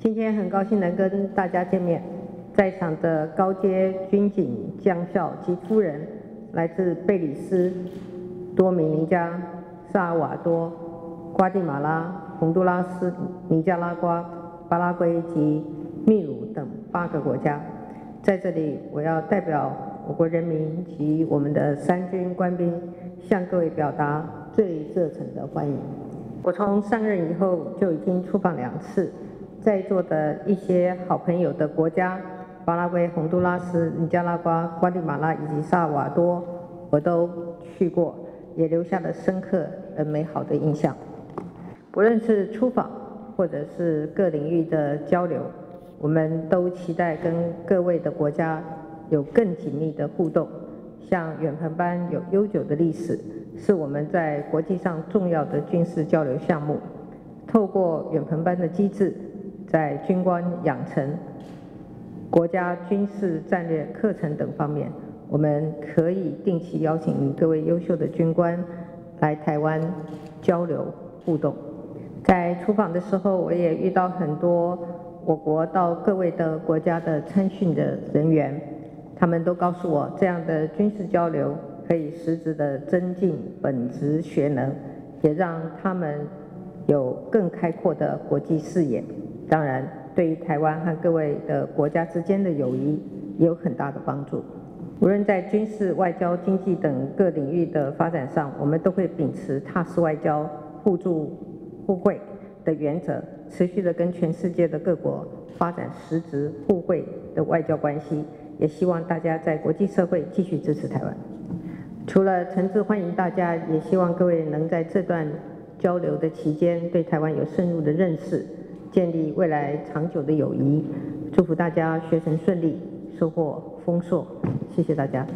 今天很高兴能跟大家见面，在场的高阶军警将校及夫人，来自贝里斯、多米尼加、萨尔瓦多、瓜地马拉、洪都拉斯、尼加拉瓜、巴拉圭及秘鲁等八个国家，在这里我要代表我国人民及我们的三军官兵，向各位表达最热诚的欢迎。我从上任以后就已经出访两次，在座的一些好朋友的国家，巴拉圭、洪都拉斯、尼加拉瓜、瓜地马拉以及萨瓦多，我都去过，也留下了深刻而美好的印象。不论是出访或者是各领域的交流，我们都期待跟各位的国家有更紧密的互动。像远鹏班有悠久的历史，是我们在国际上重要的军事交流项目。透过远鹏班的机制，在军官养成、国家军事战略课程等方面，我们可以定期邀请各位优秀的军官来台湾交流互动。在出访的时候，我也遇到很多我国到各位的国家的参训的人员。他们都告诉我，这样的军事交流可以实质的增进本职学能，也让他们有更开阔的国际视野。当然，对于台湾和各位的国家之间的友谊也有很大的帮助。无论在军事、外交、经济等各领域的发展上，我们都会秉持踏实外交、互助互惠的原则，持续的跟全世界的各国发展实质互惠的外交关系。也希望大家在国际社会继续支持台湾。除了诚挚欢迎大家，也希望各位能在这段交流的期间，对台湾有深入的认识，建立未来长久的友谊。祝福大家学成顺利，收获丰硕。谢谢大家。